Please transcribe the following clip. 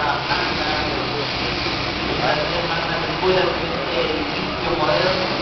trabajando, ahora edificio moderno.